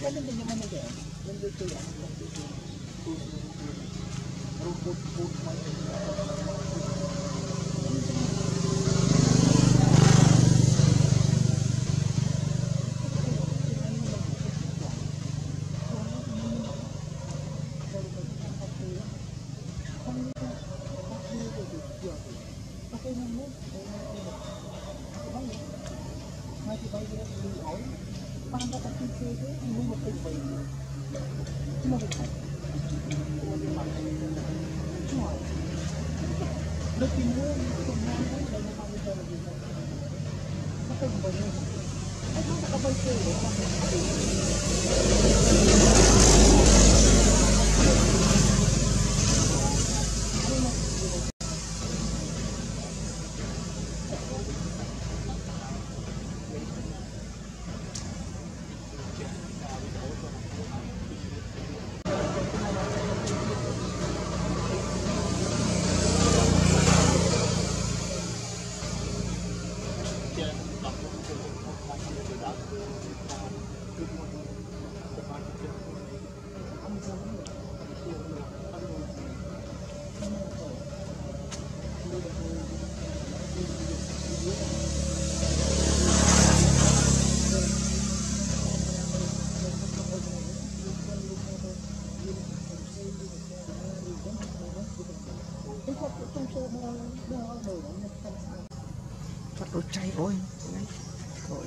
Maganda naman na yan. Nandito yan. Eh. Robot, robot, eh. robot, robot, robot, parang dapat yung pwede, lumatay pa yun. Lumatay pa. Dati mo, tumulong ko, wala na kami talaga. Matay ba yun? Ay, nakakabay sa'yo. Nakakabay sa'yo. Bắt đồ cháy ôi Ngay Thôi.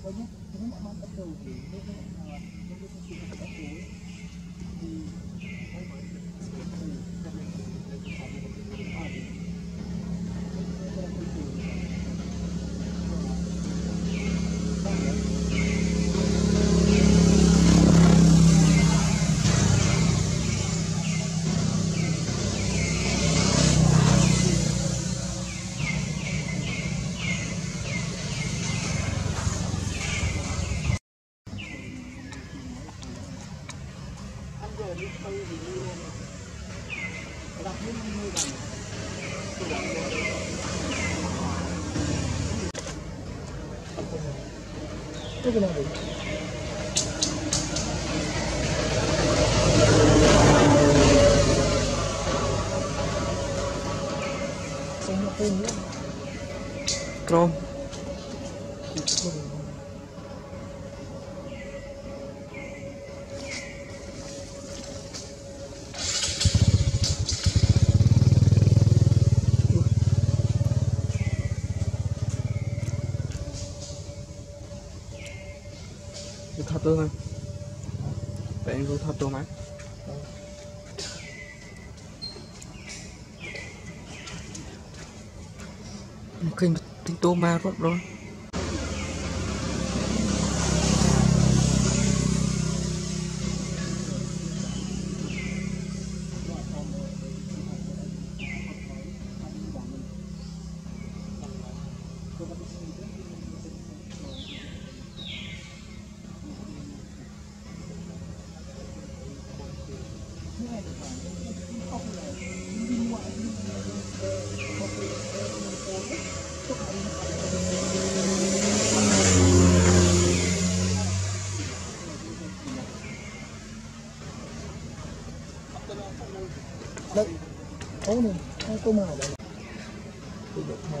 Banyak, banyak mantap tuh. Ini kan, ini kan sudah Chrome. Thì thật tôi thôi Vậy cũng thật tôi mà Kênh tính tô ma rất rồi. Đấy. Ố này, hai tô màu đấy. Thì được thôi.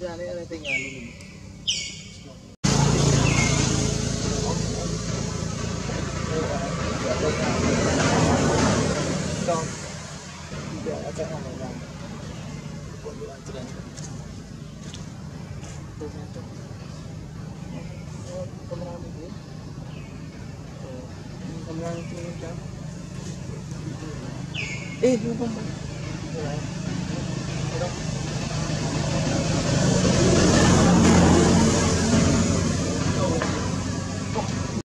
ra đây đây tên